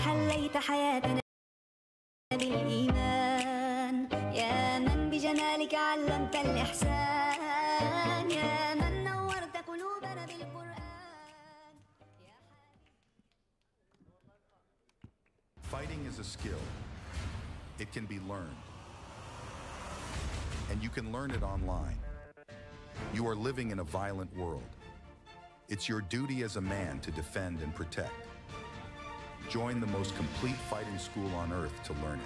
حليت حياتنا بالإيمان يا من بجمالك علمت الإحسان يا من نورت قلوبنا بالقرآن Fighting is a skill. It can be learned. And you can learn it online. You are living in a violent world. It's your duty as a man to defend and protect. Join the most complete fighting school on earth to learn it.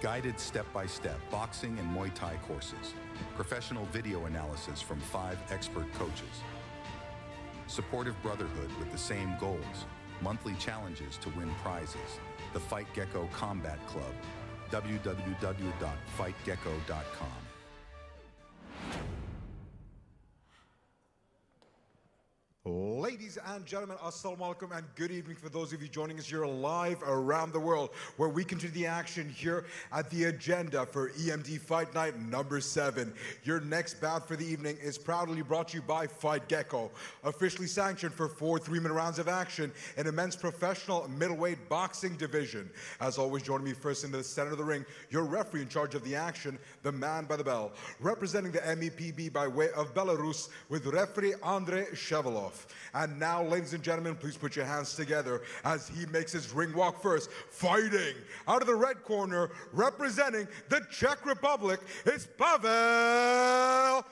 Guided step-by-step boxing and Muay Thai courses. Professional video analysis from five expert coaches. Supportive brotherhood with the same goals. Monthly challenges to win prizes. The Fight Gecko Combat Club. www.fightgecko.com. Ladies and gentlemen, assalamu alaikum and good evening for those of you joining us here live around the world where we continue the action here at the agenda for EMD Fight Night number seven. Your next bout for the evening is proudly brought to you by Fight Gecko, officially sanctioned for four three-minute rounds of action in immense professional middleweight boxing division. As always, joining me first in the center of the ring, your referee in charge of the action, the man by the bell, representing the MEPB by way of Belarus with referee Andrei Shevelov. And now, ladies and gentlemen, please put your hands together as he makes his ring walk first. Fighting out of the red corner, representing the Czech Republic, is Pavel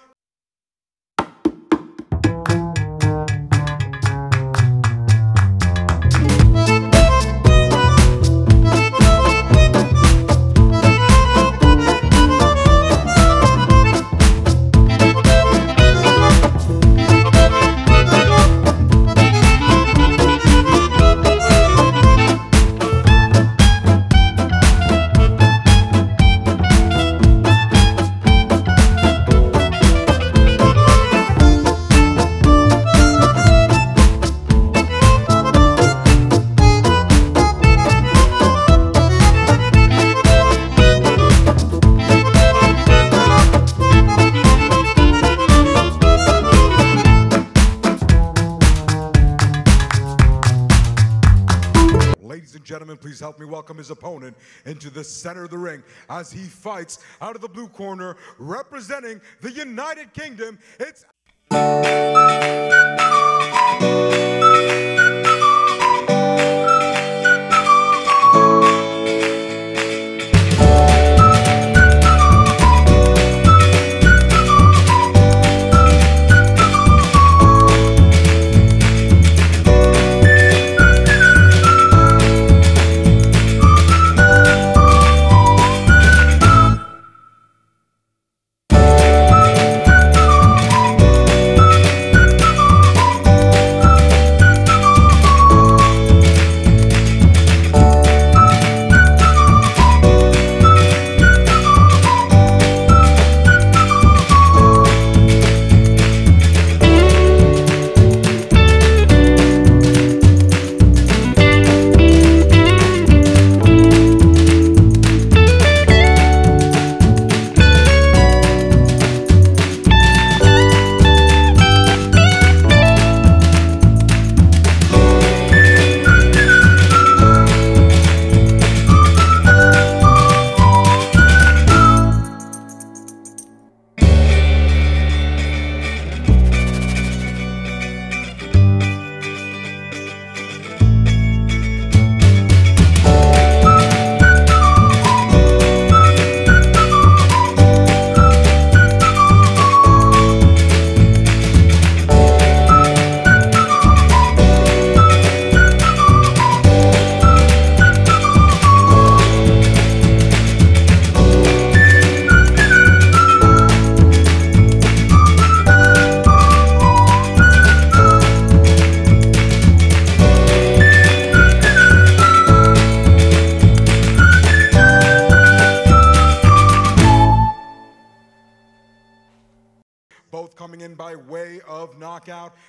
Ladies and gentlemen, please help me welcome his opponent into the center of the ring as he fights out of the blue corner, representing the United Kingdom. It's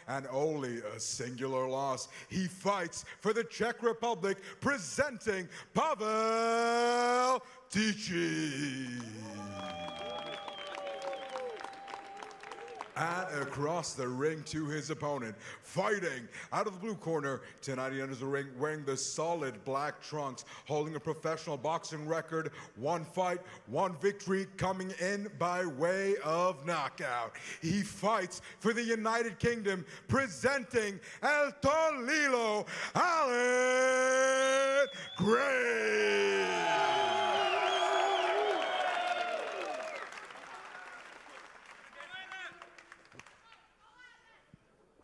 and only a singular loss. He fights for the Czech Republic, presenting Pavel Tichy. And across the ring to his opponent. Fighting out of the blue corner, tonight he enters the ring wearing the solid black trunks, holding a professional boxing record, one fight, one victory, coming in by way of knockout. He fights for the United Kingdom, presenting El Tolilo, Alan Gray.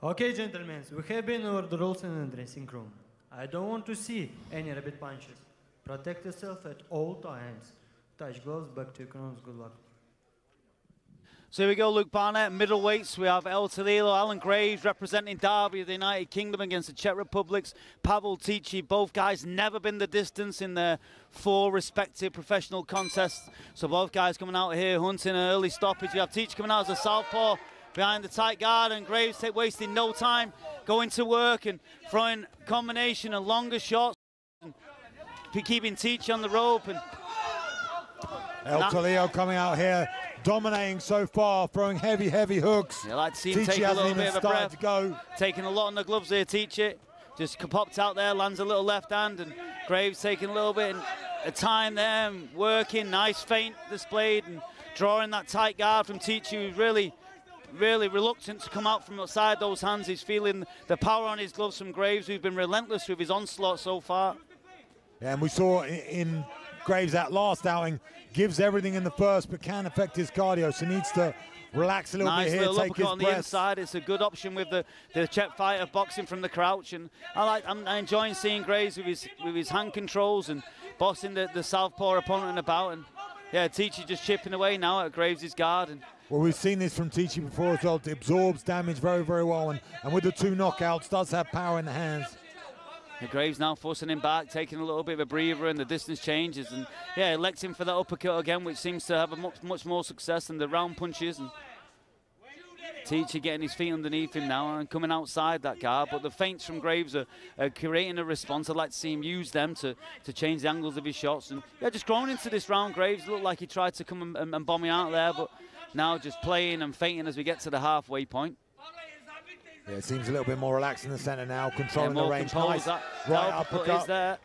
Okay, gentlemen, we have been over the rules in the dressing room. I don't want to see any rabbit punches. Protect yourself at all times. Touch gloves, back to your corners. Good luck. So here we go, Luke Barnett, middleweights. We have El Tolilo, Alan Graves representing Derby of the United Kingdom against the Czech Republic's Pavel Tichy. Both guys never been the distance in their four respective professional contests. So both guys coming out here hunting an early stoppage. You have Tichy coming out as a southpaw behind the tight guard and Graves take, wasting no time going to work and throwing combination and longer shots and keeping Tichy on the rope and El That- coming out here, dominating so far, throwing heavy, heavy hooks. I like to see him Tichy take a little bit of a breath. to go. Taking a lot on the gloves there, Tichy. Just popped out there, lands a little left hand, and Graves taking a little bit of time there, working, nice feint displayed, and drawing that tight guard from Tichy, who's really, really reluctant to come out from outside those hands. He's feeling the power on his gloves from Graves, who's been relentless with his onslaught so far. Yeah, and we saw in Graves that last outing, gives everything in the first, but can affect his cardio, so needs to relax a little nice bit here, little take his on the inside. It's a good option with the, the Czech fighter boxing from the crouch, and I like I'm enjoying seeing Graves with his with his hand controls and bossing the, the southpaw opponent about. And yeah, Tichy just chipping away now at Graves' guard. And Well, we've seen this from Tichy before as well. It absorbs damage very, very well, and, and with the two knockouts, does have power in the hands. and Graves now forcing him back, taking a little bit of a breather, and the distance changes. And yeah, electing for that uppercut again, which seems to have a much much more success than the round punches. And Tichy getting his feet underneath him now and coming outside that guard. But the feints from Graves are, are creating a response. I'd like to see him use them to, to change the angles of his shots. And yeah, just growing into this round, Graves looked like he tried to come and, and, and bomb me out there, but now just playing and feinting as we get to the halfway point. Yeah, it seems a little bit more relaxed in the centre now, controlling Yeah, the range. Nice as that right uppercut uppercut. is there.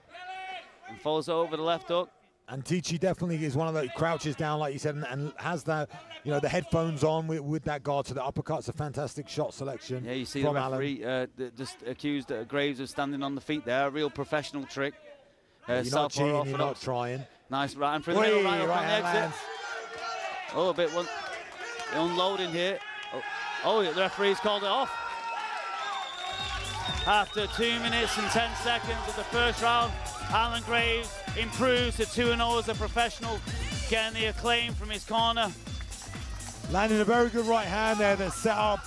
And it over the left hook. And Tichy definitely is one of the crouches down, like you said, and, and has the, you know, the headphones on with, with that guard. So the uppercut's a fantastic shot selection. Yeah, you see the referee uh, just accused uh, Graves of standing on the feet there. A real professional trick. Uh, You're not cheating, you're not trying. Nice right hand through the middle, right right on the exit. lands. Oh, a bit one. Unloading here. Oh, oh, the referee's called it off. After two minutes and 10 seconds of the first round, Alan Graves improves to 2 0 as a professional, getting the acclaim from his corner. Landing a very good right hand there that set up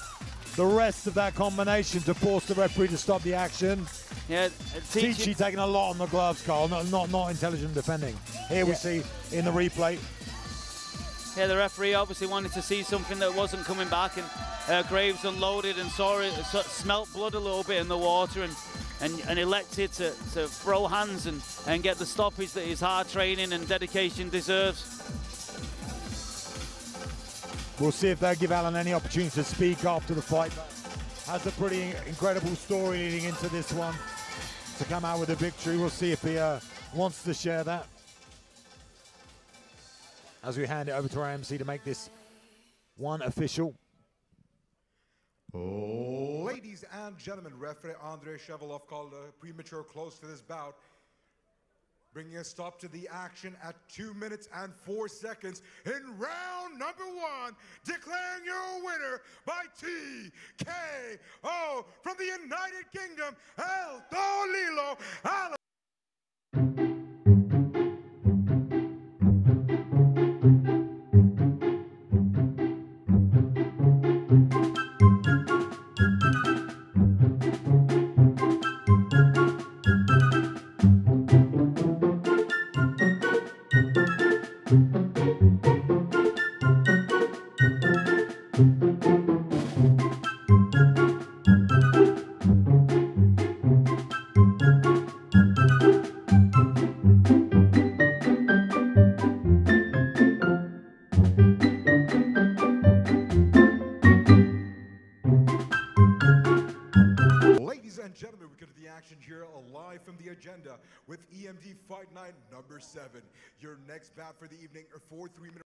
the rest of that combination to force the referee to stop the action. Yeah, Tichy Tichy, taking a lot on the gloves, Carl. Not, not, not intelligent defending. Here we Yeah. see in the replay. Yeah, the referee obviously wanted to see something that wasn't coming back, and uh, Graves unloaded and saw it, so- smelt blood a little bit in the water, and and, and elected to, to throw hands and, and get the stoppage that his hard training and dedication deserves. We'll see if they'll give Alan any opportunity to speak after the fight. Has a pretty incredible story leading into this one to come out with a victory. We'll see if he uh, wants to share that. As we hand it over to our MC to make this one official. Ladies and gentlemen, referee Andrei Shevelov called a premature close to this bout, bringing a stop to the action at two minutes and four seconds in round number one, declaring your winner by TKO from the United Kingdom, El Tolilo number seven. Your next bout for the evening, a four three minute.